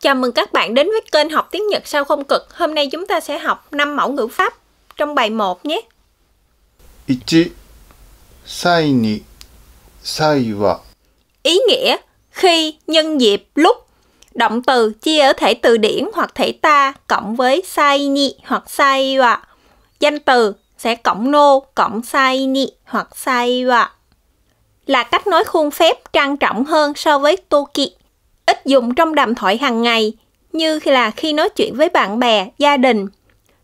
Chào mừng các bạn đến với kênh học tiếng Nhật sao không cực. Hôm nay chúng ta sẽ học 5 mẫu ngữ pháp trong bài 1 nhé. 1. Sai ni sai wa. Ý nghĩa khi, nhân dịp, lúc. Động từ chia ở thể từ điển hoặc thể ta cộng với sai ni hoặc sai wa. Danh từ sẽ cộng nô cộng sai ni hoặc sai wa. Là cách nói khuôn phép trang trọng hơn so với toki Ít dùng trong đàm thoại hàng ngày như là khi nói chuyện với bạn bè, gia đình.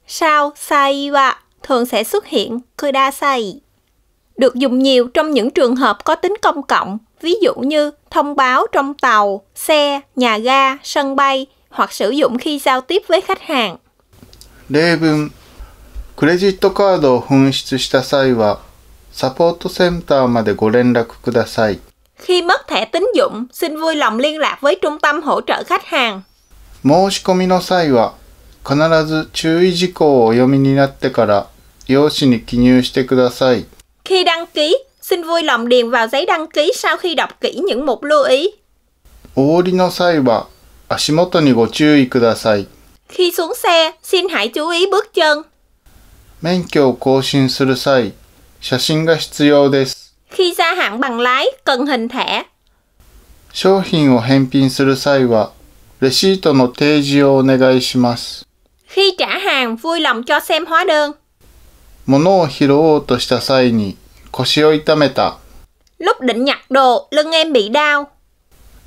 Sau sai wa thường sẽ xuất hiện kudasai được dùng nhiều trong những trường hợp có tính công cộng, ví dụ như thông báo trong tàu, xe, nhà ga, sân bay hoặc sử dụng khi giao tiếp với khách hàng. 例文クレジットカードを紛失した際はサポートセンターまでご連絡ください Khi mất thẻ tín dụng, xin vui lòng liên lạc với trung tâm hỗ trợ khách hàng. 申し込みの際は必ず注意事項をお読みになってから用紙に記入してください Khi đăng ký, xin vui lòng điền vào giấy đăng ký sau khi đọc kỹ những mục lưu ý. お降りの際は足元にご注意ください Khi xuống xe, xin hãy chú ý bước chân. 免許を更新する際写真が必要です Khi gia hạn bằng lái, cần hình thẻ. 商品を返品する際はレシートの提示をお願いします Khi trả hàng, vui lòng cho xem hóa đơn. 物を拾おうとした際に腰を痛めた Lúc định nhặt đồ, lưng em bị đau.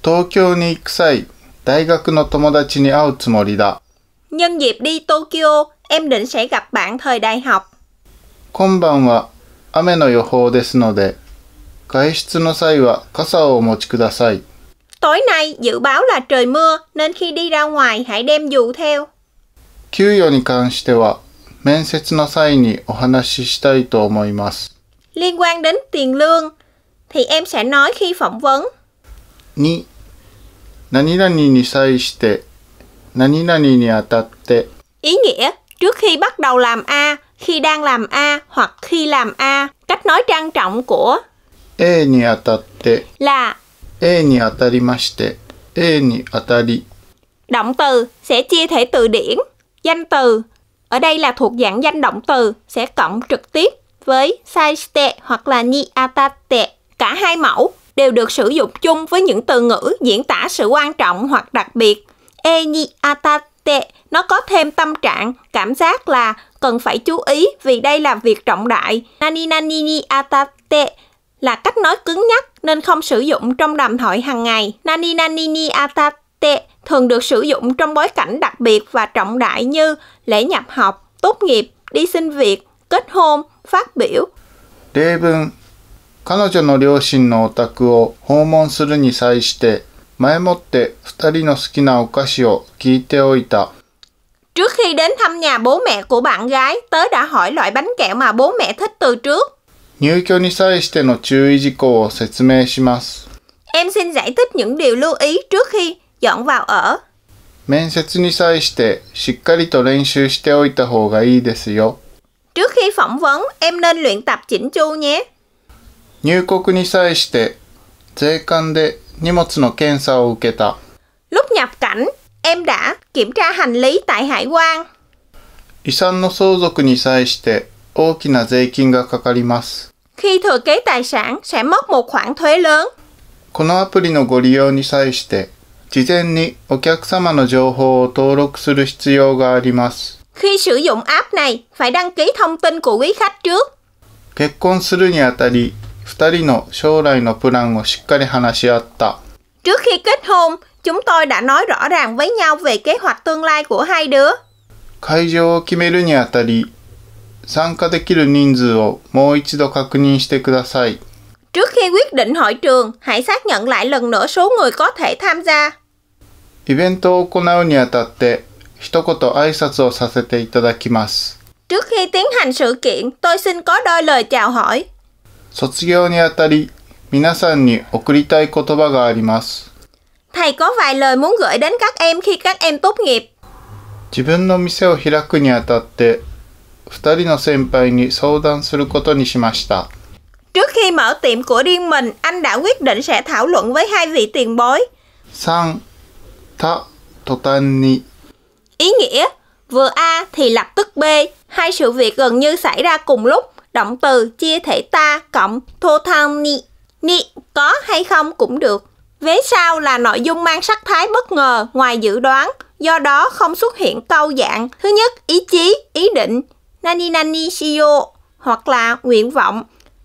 東京に行く際大学の友達に会うつもりだ Nhân dịp đi Tokyo, em định sẽ gặp bạn thời đại học. 今晩は雨の予報ですので 外出の際は傘をお持ちください Tối nay dự báo là trời mưa nên khi đi ra ngoài hãy đem dù theo. 給与に関しては面接の際にお話ししたいと思います Liên quan đến tiền lương thì em sẽ nói khi phỏng vấn. 2何々に際して何々にあたって Ý nghĩa trước khi bắt đầu làm A, khi đang làm A hoặc khi làm A. Cách nói trang trọng của A にあたって là A に当たりまして A に当たり động từ sẽ chia thể từ điển, danh từ. Ở đây là thuộc dạng danh động từ sẽ cộng trực tiếp với saiste hoặc là ni atate. Cả hai mẫu đều được sử dụng chung với những từ ngữ diễn tả sự quan trọng hoặc đặc biệt. E ni atate nó có thêm tâm trạng, cảm giác là cần phải chú ý vì đây là việc trọng đại. Nani nani ni atate là cách nói cứng nhắc nên không sử dụng trong đàm thoại hàng ngày. Nani nani ni atate thường được sử dụng trong bối cảnh đặc biệt và trọng đại như lễ nhập học, tốt nghiệp, đi xin việc, kết hôn, phát biểu. 例文彼女の両親のお宅を訪問するに際して前もって2人の好きなお菓子を聞いておいた Trước khi đến thăm nhà bố mẹ của bạn gái, tớ đã hỏi loại bánh kẹo mà bố mẹ thích từ trước. 入居に際しての注意事項を説明します Em xin giải thích những điều lưu ý trước khi dọn vào ở. 面接に際してしっかりと練習しておいた方がいいですよ Trước khi phỏng vấn, em nên luyện tập chỉnh chu nhé. 入国に際して税関で荷物の検査を受けた Lúc nhập cảnh, em đã kiểm tra hành lý tại hải quan. 遺産の相続に際して大きな税金がかかります Khi thừa kế tài sản sẽ mất một khoản thuế lớn. このアプリのご利用に際して事前にお客様の情報を登録する必要があります Khi sử dụng app này, phải đăng ký thông tin của quý khách trước. 結婚するにあたり2人の将来のプランをしっかり話し合った Trước khi kết hôn, chúng tôi đã nói rõ ràng với nhau về kế hoạch tương lai của hai đứa. 会場を決めるにあたり 参加できる人数をもう一度確認してください Trước khi quyết định hội trường, hãy xác nhận lại lần nữa số người có thể tham gia. イベントを行うにあたって一言挨拶をさせていただきます Trước khi tiến hành sự kiện, tôi xin có đôi lời chào hỏi. 卒業にあたり皆さんに送りたい言葉があります Thầy có vài lời muốn gửi đến các em khi các em tốt nghiệp. 自分の店を開くにあたって 2人の先輩に相談することにしました Trước khi mở tiệm của riêng mình, anh đã quyết định sẽ thảo luận với hai vị tiền bối. 3他 途端に Ý nghĩa vừa A thì lập tức B, hai sự việc gần như xảy ra cùng lúc. Động từ chia thể ta cộng thô thang ni. Ni có hay không cũng được. Vế sau là nội dung mang sắc thái bất ngờ ngoài dự đoán, do đó không xuất hiện câu dạng. Thứ nhất, ý chí, ý định, nani nani shio hoặc là nguyện vọng,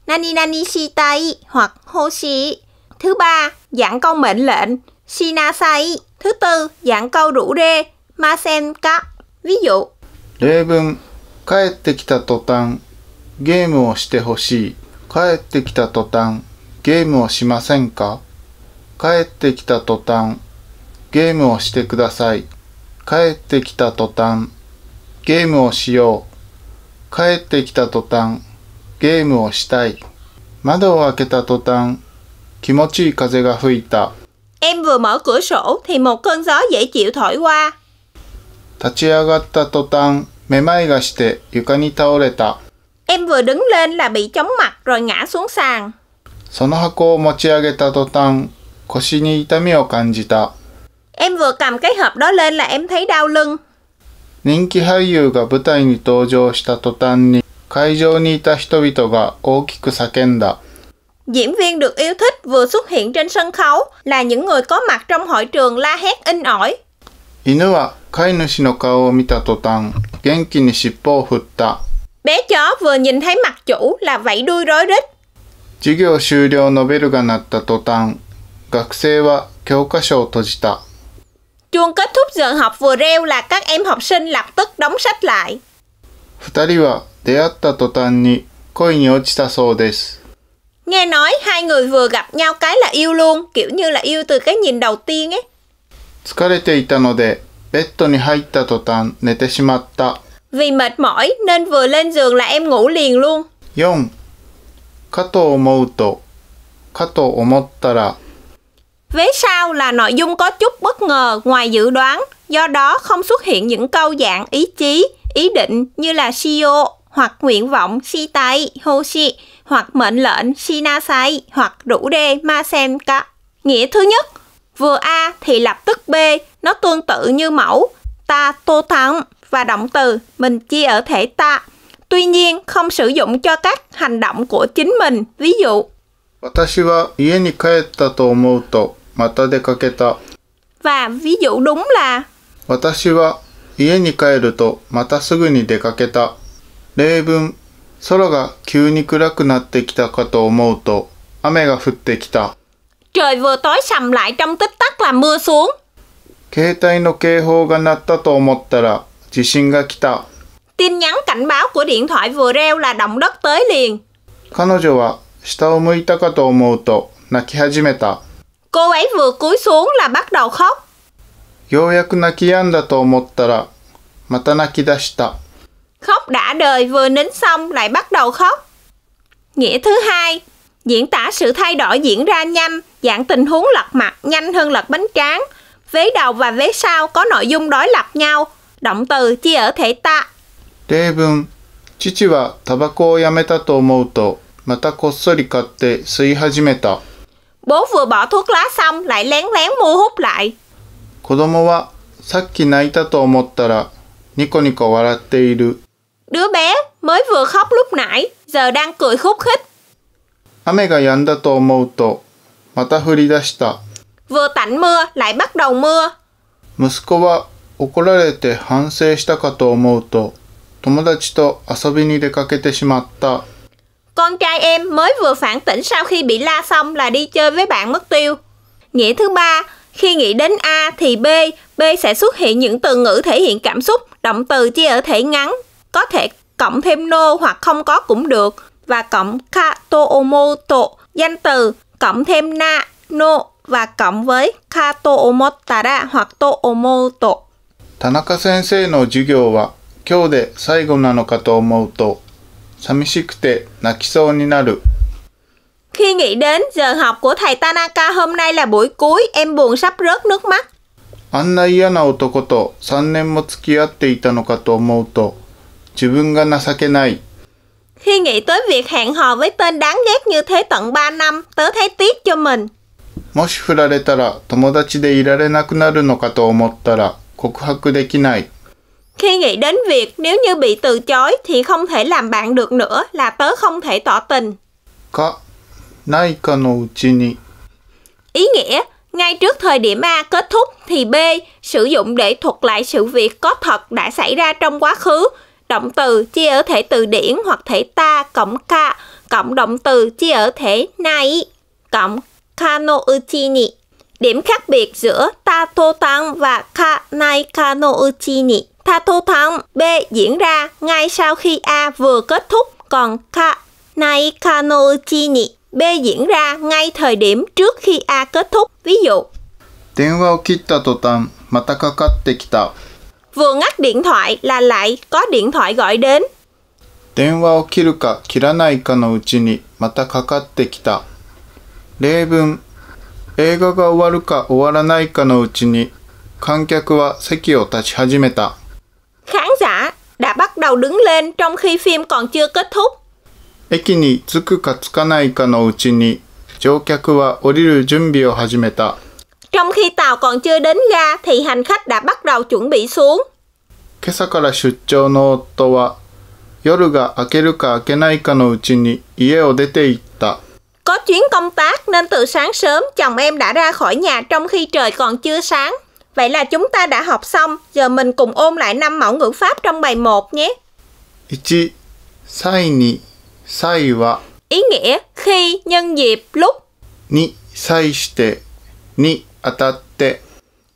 nani nani shitai hoặc hoshi. Thứ ba, dạng câu mệnh lệnh, shinasai. Thứ tư, dạng câu rủ rê, masen ka. Ví dụ, 例文帰ってきた途端ゲームをしてほしい帰ってきた途端ゲームをしませんか帰ってきた途端ゲームをしてください帰ってきた途端ゲームをしよう 帰ってきた途端ゲームをしたい窓を開けた途端気持ちいい風が吹いた em vừa mở cửa sổ thì một cơn gió dễ chịu thổi qua. 立ち上がった途端めまいがして床に倒れた Em vừa đứng lên là bị chóng mặt rồi ngã xuống sàn. その箱を持ち上げた途端腰に痛みを感じた Em vừa cầm cái hộp đó lên là em thấy đau lưng. 人気俳優が舞台に登場した途端に会場にいた人々が大きく叫んだ Diễn viên được yêu thích vừa xuất hiện trên sân khấu là những người có mặt trong hội trường la hét in ỏi. 犬は飼い主の顔を見た途端元気に尻尾を振った Bé chó vừa nhìn thấy mặt chủ là vẫy đuôi rối rít. 授業終了のベルが鳴った途端学生は教科書を閉じた Chuông kết thúc giờ học vừa reo là các em học sinh lập tức đóng sách lại. 二人は出会った途端に恋に落ちたそうです Nghe nói hai người vừa gặp nhau cái là yêu luôn, kiểu như là yêu từ cái nhìn đầu tiên ấy. 疲れていたのでベッドに入った途端寝てしまった Vì mệt mỏi nên vừa lên giường là em ngủ liền luôn. 4かと思うとかと思ったら Vế sau là nội dung có chút bất ngờ ngoài dự đoán, do đó không xuất hiện những câu dạng ý chí, ý định như là shio hoặc nguyện vọng shitai, hoshi hoặc mệnh lệnh shinasai hoặc rủ đê masenka. Nghĩa thứ nhất, vừa A thì lập tức B, nó tương tự như mẫu ta tô thắng và động từ mình chia ở thể ta. Tuy nhiên không sử dụng cho các hành động của chính mình. Ví dụ, 私は家に帰ったと思うと また出かけた và ví dụ đúng là 私は家に帰るとまたすぐに出かけた例文空が急に暗くなってきたかと思うと雨が降ってきた Trời vừa tối sầm lại trong tích tắc là mưa xuống. 携帯の警報が鳴ったと思ったら地震が来た Tin nhắn cảnh báo của điện thoại vừa reo là động đất tới liền. 彼女は下を向いたかと思うと泣き始めた Cô ấy vừa cúi xuống là bắt đầu khóc. ようやく泣き止んだと思ったらまた泣き出した Khóc đã đời vừa nín xong lại bắt đầu khóc. Nghĩa thứ hai, diễn tả sự thay đổi diễn ra nhanh, dạng tình huống lật mặt nhanh hơn lật bánh tráng. Vế đầu và vế sau có nội dung đối lập nhau. Động từ chia ở thể ta. 例文父はタバコをやめたと思うとまたこっそり買って吸い始めた Bố vừa bỏ thuốc lá xong lại lén lén mua hút lại. 子供はさっき泣いたと思ったらニコニコ笑っている Đứa bé mới vừa khóc lúc nãy, giờ đang cười khúc khích. 雨が止んだと思うとまた降り出した Vừa tạnh mưa lại bắt đầu mưa. 息子は怒られて反省したかと思うと友達と遊びに出かけてしまった con trai em mới vừa phản tỉnh sau khi bị la xong là đi chơi với bạn mất tiêu. Nghĩa thứ ba, khi nghĩ đến A thì B, B sẽ xuất hiện những từ ngữ thể hiện cảm xúc, động từ chia ở thể ngắn, có thể cộng thêm no hoặc không có cũng được và cộng kato omo to danh từ cộng thêm na no và cộng với katoomotara hoặc to omo toomoto Tanaka sensei no jugyo wa kyou de saigo nano ka to omou to 寂しくて泣きそうになる Khi nghĩ đến giờ học của thầy Tanaka hôm nay là buổi cuối, em buồn sắp rớt nước mắt. あんな嫌な男と3年も付き合っていたのかと思うと自分が情けない Khi nghĩ tới việc hẹn hò với tên đáng ghét như thế tận 3 năm, tớ thấy tiếc cho mình. もし振られたら友達でいられなくなるのかと思ったら 告白できない。 khi nghĩ đến việc nếu như bị từ chối thì không thể làm bạn được nữa là tớ không thể tỏ tình. có nai ka no ni. Ý nghĩa, ngay trước thời điểm A kết thúc thì B sử dụng để thuật lại sự việc có thật đã xảy ra trong quá khứ. Động từ chia ở thể từ điển hoặc thể ta cộng ka cộng động từ chia ở thể nai cộng kano uchi ni. Điểm khác biệt giữa ta tô tăng và ka nai kano uchi ni Ta to tăng B diễn ra ngay sau khi A vừa kết thúc, còn ka nai ka no uchi ni B diễn ra ngay thời điểm trước khi A kết thúc. Ví dụ, 電話を切った途端、またかかってきた。 vừa ngắt điện thoại là lại có điện thoại gọi đến. 電話を切るか切らないかのうちにまたかかってきた。例文、映画が終わるか終わらないかのうちに観客は席を立ち始めた。 Khán giả đã bắt đầu đứng lên trong khi phim còn chưa kết thúc. 駅に着くか着かないかのうちに乗客は降りる準備を始めた。 Trong khi tàu còn chưa đến ga thì hành khách đã bắt đầu chuẩn bị xuống. 今朝から出張の夫は夜が明けるか明けないかのうちに家を出て行った。 Có chuyến công tác nên từ sáng sớm chồng em đã ra khỏi nhà trong khi trời còn chưa sáng. Vậy là chúng ta đã học xong, giờ mình cùng ôn lại năm mẫu ngữ pháp trong bài 1 nhé. 1. Sai ni, sai wa. Ý nghĩa khi, nhân dịp, lúc. Ni, sai shite, ni, atatte.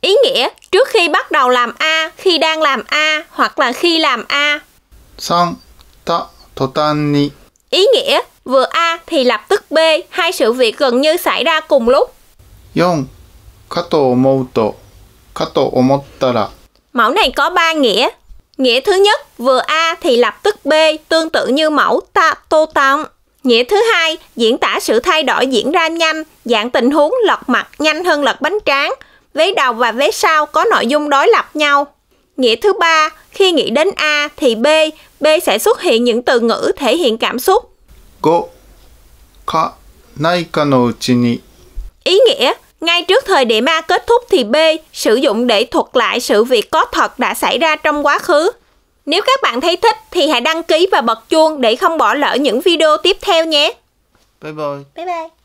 Ý nghĩa trước khi bắt đầu làm A, khi đang làm A hoặc là khi làm A. 3. Ta, totan ni. Ý nghĩa vừa A thì lập tức B, hai sự việc gần như xảy ra cùng lúc. 4. Ka to omou to. かと思ったら、 Mẫu này có 3 nghĩa. Nghĩa thứ nhất, vừa A thì lập tức B, tương tự như mẫu ta tô tông. Nghĩa thứ hai, diễn tả sự thay đổi diễn ra nhanh, dạng tình huống lật mặt nhanh hơn lật bánh tráng. Vế đầu và vế sau có nội dung đối lập nhau. Nghĩa thứ ba, khi nghĩ đến A thì B, B sẽ xuất hiện những từ ngữ thể hiện cảm xúc. 5、か、ないかのうちに、 Ý nghĩa, ngay trước thời điểm A kết thúc thì B sử dụng để thuật lại sự việc có thật đã xảy ra trong quá khứ. Nếu các bạn thấy thích thì hãy đăng ký và bật chuông để không bỏ lỡ những video tiếp theo nhé. Bye bye. Bye bye.